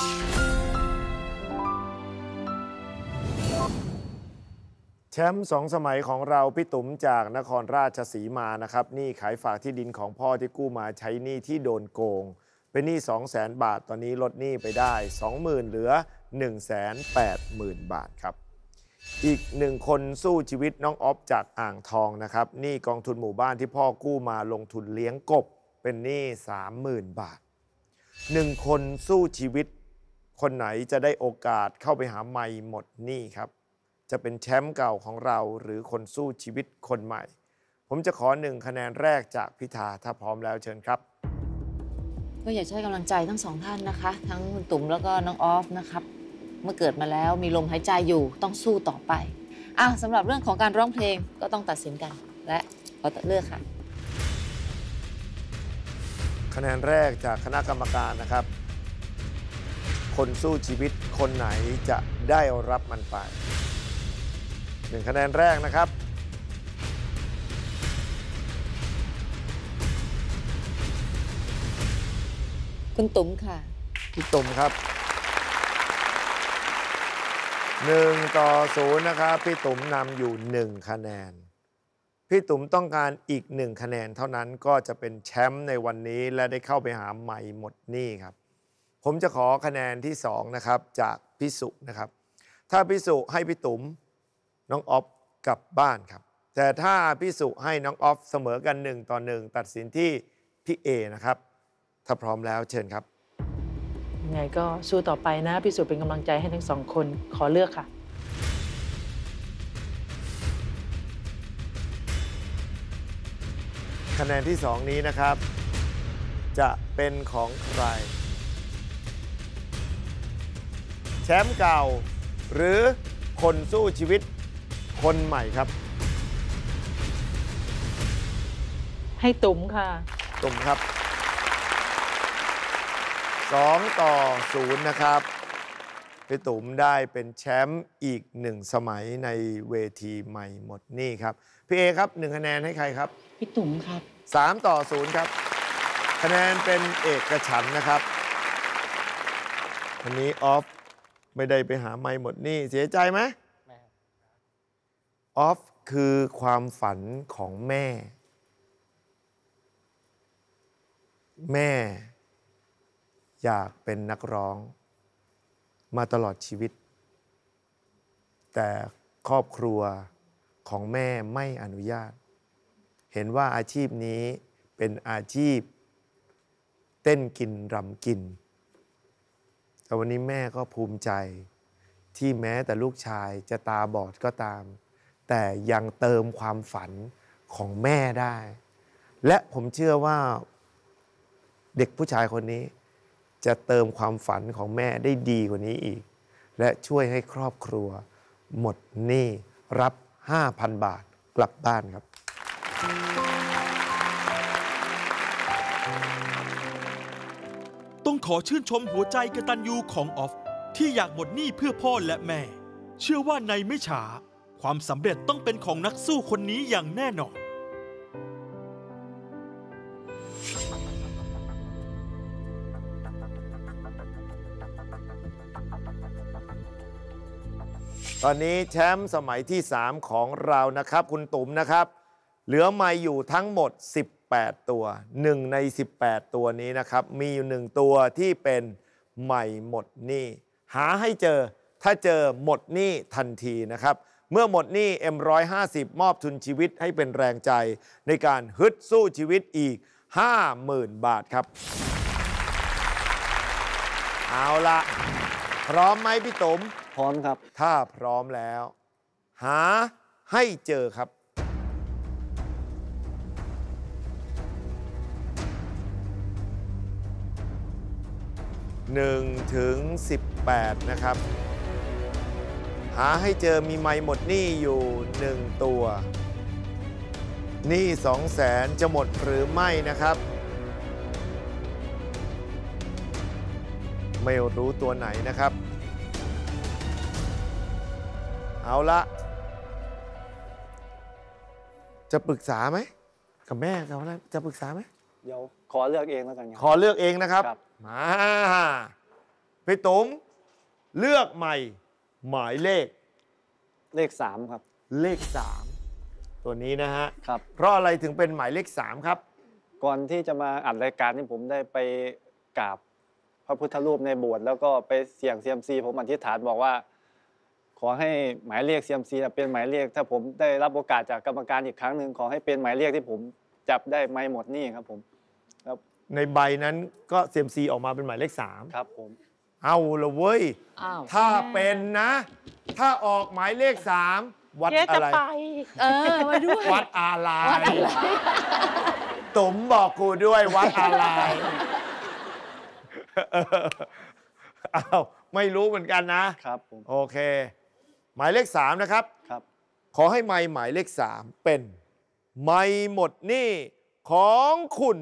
แชมป์สองสมัยของเราพี่ตุ๋มจากนครราชสีมานะครับหนี่ขายฝากที่ดินของพ่อที่กู้มาใช้หนี้ที่โดนโกง เป็นหนี้2 0 0แสนบาท ตอนนี้ลดหนี้ไปได้ 20,000 เหลือ 1 8 0 0 0 0 บาทครับ อีกหนึ่งคนสู้ชีวิตน้องออฟจากอ่างทองนะครับหนี้กองทุนหมู่บ้านที่พ่อกู้มาลงทุนเลี้ยงกบ เป็นหนี้30,000 บาทหนึ่งคนสู้ชีวิต คนไหนจะได้โอกาสเข้าไปหาไม่หมดหนี้ครับ จะเป็นแชมป์เก่าของเราหรือคนสู้ชีวิตคนใหม่ ผมจะขอหนึ่งคะแนนแรกจากพิธาถ้าพร้อมแล้วเชิญครับ ก็อยากจะให้กำลังใจทั้งสองท่านนะคะ ทั้งคุณตุ๋มแล้วก็น้องออฟนะครับ เมื่อเกิดมาแล้วมีลมหายใจอยู่ต้องสู้ต่อไปอะสำหรับเรื่องของการร้องเพลงก็ต้องตัดสินกัน และขอเลือกค่ะ คะแนนแรกจากคณะกรรมการนะครับ คนสู้ชีวิตคนไหนจะได้รับมันไปหนึ่งคะแนนแรกนะครับ คุณตุ๋มค่ะ พี่ตุ่มครับหนึ่งต่อศูนย์นะครับ พี่ตุ่มนำอยู่หนึ่งคะแนน พี่ตุ่มต้องการอีกหนึ่งคะแนนเท่านั้นก็จะเป็นแชมป์ในวันนี้และได้เข้าไปหาใหม่หมดหนี่ครับ ผมจะขอคะแนนที่สองนะครับจากพี่สุนะครับ ถ้าพี่สุให้พี่ตุ่มน้องออฟกลับบ้านครับ แต่ถ้าพี่สุให้น้องออฟเสมอกันหนึ่งต่อหนึ่งตัดสินที่พี่เอนะครับ ถ้าพร้อมแล้วเชิญครับยังไงก็สู้ต่อไปนะพี่สุเป็นกำลังใจให้ทั้งสองคนขอเลือกค่ะ คะแนนที่ 2 นี้นะครับ จะเป็นของใคร ชมป์เก่า หรือคนสู้ชีวิตคนใหม่ครับ ให้ตุ๋มค่ะ ตุ่มครับ 2 ต่อ 0 นะครับพี่ตุ่มได้เป็นแชมป์อีกหนึ่งสมัยในเวทีใหม่หมดนี่ครับ พี่เอครับหนึ่งคะแนนให้ใครครับ พี่ตุ๋มครับ 3 ต่อ 0 ครับ คะแนนเป็นเอกฉันท์นะครับวันนี้ออฟ ไม่ได้ไปหาไม่หมดหนี่เสียใจไหมออฟคือความฝันของแม่ แม่ อยากเป็นนักร้อง มาตลอดชีวิต แต่ครอบครัวของแม่ไม่อนุญาต เห็นว่าอาชีพนี้เป็นอาชีพ เต้นกินรำกิน แต่วันนี้แม่ก็ภูมิใจ ที่แม้แต่ลูกชายจะตาบอดก็ตาม แต่ยังเติมความฝันของแม่ได้ และผมเชื่อว่าเด็กผู้ชายคนนี้ จะเติมความฝันของแม่ได้ดีกว่านี้อีก และช่วยให้ครอบครัว หมดหนี้รับ 5,000 บาทกลับบ้านครับ ขอชื่นชมหัวใจกตัญญูของออฟ ที่อยากหมดหนี้เพื่อพ่อและแม่ เชื่อว่าในไม่ช้า ความสำเร็จต้องเป็นของนักสู้คนนี้อย่างแน่นอนตอนนี้แชมป์สมัยที่ 3 ของเรานะครับ คุณตุ๋มนะครับ เหลือไม่อยู่ทั้งหมด 18 ตัว 1 ใน 18 ตัวนี้นะครับ มีอยู่หนึ่งตัวที่เป็นใหม่หมดหนี้ หาให้เจอถ้าเจอหมดหนี้ทันทีนะครับ เมื่อหมดหนี้ M150 มอบทุนชีวิตให้เป็นแรงใจ ในการฮึดสู้ชีวิตอีก 50,000 บาทครับ เอาละพร้อมไหมพี่ตุ๋มพร้อมครับ ถ้าพร้อมแล้ว หาให้เจอครับ 1 ถึง 18 นะครับ หาให้เจอมีไม่หมดหนี้อยู่ 1 ตัวหนี้2 0 0แสนจะหมดหรือไม่นะครับ ไม่รู้ตัวไหนนะครับ เอาละจะปรึกษาไหม กับแม่กับอะไรจะปรึกษาไหม เดี๋ยวขอเลือกเองแล้วกันคขรับ อเลือกเองนะครับครับ มาพพี่ตุ๋มเลือกใหม่ หมายเลขเลขสามครับเลขสามตัวนี้นะฮะ ครับ เพราะอะไรถึงเป็นหมายเลขสามครับ ก่อนที่จะมาอัดรายการนี่ผมได้ไปกราบพระพุทธรูปในโบสถ์แล้วก็ไปเสี่ยงเซียมซีผมอธิษฐานบอกว่า ขอให้หมายเลขเซียมซีเป็นหมายเลข ถ้าผมได้รับโอกาสจากกรรมการอีกครั้งหนึ่งขอให้เป็นหมายเลขที่ผมจับได้ไม่หมดหนี่ครับผม ครับ ในใบนั้นก็เซยมซีออกมาเป็นหมายเลขสามครับผมเอาละเว้ย อ้าวถ้าเป็นนะ ถ้าออกหมายเลขสามวัดเจ๊อะจะไร ไป เออมาด้วย วัดอะไรวัดอะไรตุ๋มบอกกูด้วยวัดอะไรอ้าวไม่รู้เหมือนกันนะ ครับผมโอเค หมายเลขสามนะครับ ครับขอให้ไม้หมายเลขสามเป็น ไม่หมดหนี้ของคุณ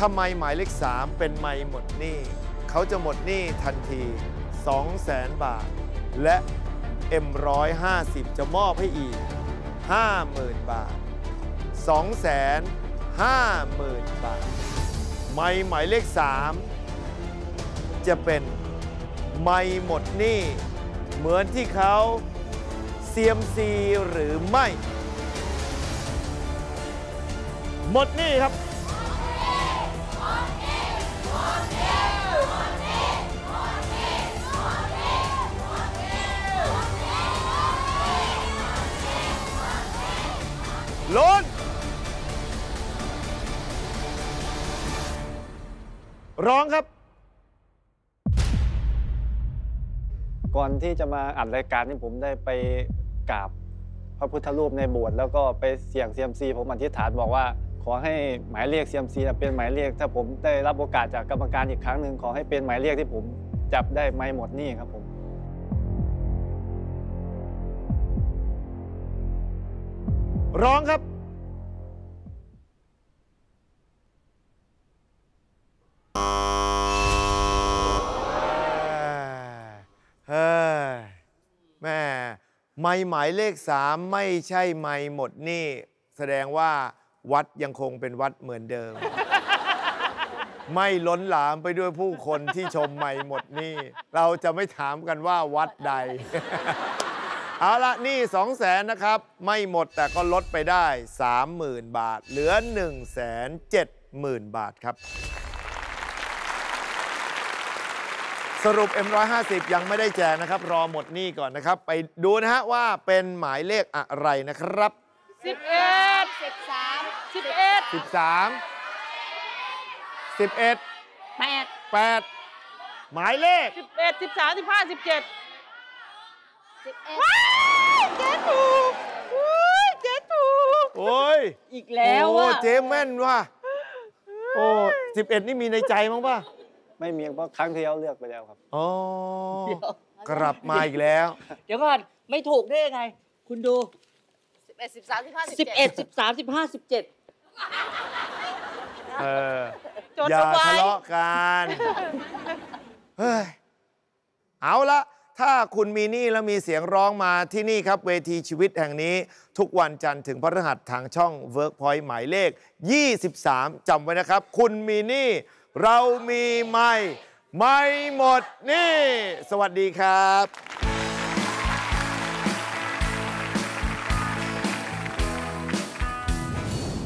ทำไมหมายเลขสามเป็นไม่หมดหนี้ เขาจะหมดหนี้ทันที 2 0 0แสนบาท และ M150 จะมอบให้อีก 50,000 บาท 2 5 0 0 0 0 บาท ไม่หมายเลข 3 จะเป็นไม่หมดหนี้ เหมือนที่เขาเซียมซีหรือไม่ หมดหนี้ครับ ร้องครับ ก่อนที่จะมาอัดรายการนี่ผมได้ไปกราบพระพุทธรูปในโบสถ์แล้วก็ไปเสี่ยงเซียมซีผมอธิษฐานบอกว่า ขอให้หมายเลขเซียมซีเป็นหมายเลขถ้าผมได้รับโอกาสจากกรรมการอีกครั้งหนึ่งขอให้เป็นหมายเลขที่ผมจับได้ไม่หมดหนี่ครับผม ร้องครับ เฮ้ยแม่ไม่หมายเลขสามไม่ใช่ไม่หมดหนี่ แสดงว่าวัดยังคงเป็นวัดเหมือนเดิม ไม่ล้นหลามไปด้วยผู้คนที่ชมไม่หมดหนี่ เราจะไม่ถามกันว่าวัดใด เอาละหนี่2 0 0แสนนะครับ ไม่หมดแต่ก็ลดไปได้ 30,000 บาท เหลือ 1 7 0 0 0 0 บาทครับ สรุป M150 ยังไม่ได้แจกนะครับ รอหมดหนี้ก่อนนะครับ ไปดูนะฮะว่าเป็นหมายเลขอะไรนะครับสิบเอ็ดสิบสามสิบเอ็ด13 11แปด8หมายเลขสิบเอ็ดสิบสามสิบห้าสิบเจ็ดสิบเอ็ดเจ๊ถูกอุ้ยเจ๊ถูก โอ้ยอีกแล้วโอ้อะเจ๊แม่นว่ะโอ้11 นี่มีในใจมั้งป่ะ ไม่มีเพราะครั้งที่แล้วเลือกไปแล้วครับ อ๋อกลับมาอีกแล้ว เดี๋ยวก่อนไม่ถูกได้ยังไง คุณดู สิบเอ็ดสิบสามสิบห้าสิบเอ็ดสิบสามสิบห้าสิบเจ็ดเออ จดอย่าเอาไว้ ทะเลาะกันเฮ้ยเอาละถ้าคุณมีหนี่แล้วมีเสียงร้องมาที่นี่ครับ เวทีชีวิตแห่งนี้ ทุกวันจันทร์ถึงพฤหัสทางช่อง Workpoint หมายเลข 23จำไว้นะครับ คุณมีหนี่ เรามีไม่ไม่หมดหนี่ สวัสดีครับ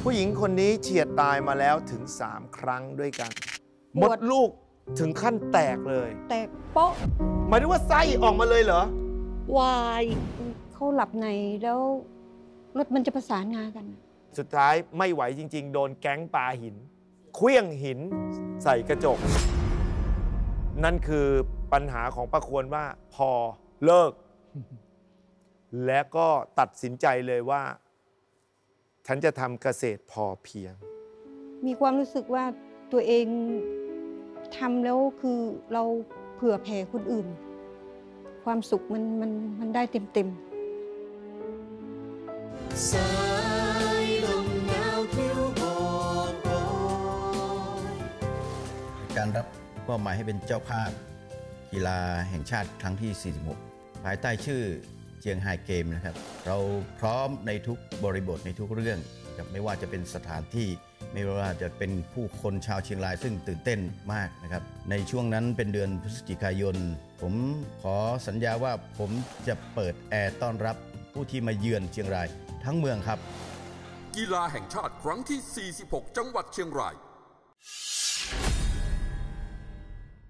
ผู้หญิงคนนี้เฉียดตายมาแล้วถึง 3 ครั้งด้วยกัน หมดลูกถึงขั้นแตกเลย แตกโป๊ะหมายถึงว่าไส้ออกมาเลยเหรอ วายเขาหลับในแล้วรถมันจะประสานงากัน สุดท้ายไม่ไหวจริง ๆ โดนแก๊งปาหิน เคลี้ยงหินใส่กระจก นั่นคือปัญหาของป้าควรว่าพอเลิก และก็ตัดสินใจเลยว่า ฉันจะทำเกษตรพอเพียง มีความรู้สึกว่าตัวเองทำแล้วคือเราเผื่อแผ่คนอื่น ความสุขมันมันมันได้เต็มเต็ม รรับมอบหมายให้เป็นเจ้าภาพกีฬาแห่งชาติครั้งที่ 46 ภายใต้ชื่อเจียงไฮเกมนะครับ เราพร้อมในทุกบริบทในทุกเรื่องนะครับไม่ว่าจะเป็นสถานที่ไม่ว่าจะเป็นผู้คนชาวเชียงรายซึ่งตื่นเต้นมากนะครับ ในช่วงนั้นเป็นเดือนพฤศจิกายน ผมขอสัญญาว่าผมจะเปิดแอร์ต้อนรับผู้ที่มาเยือนเชียงราย ทั้งเมืองครับ กีฬาแห่งชาติครั้งที่ 46 จังหวัดเชียงราย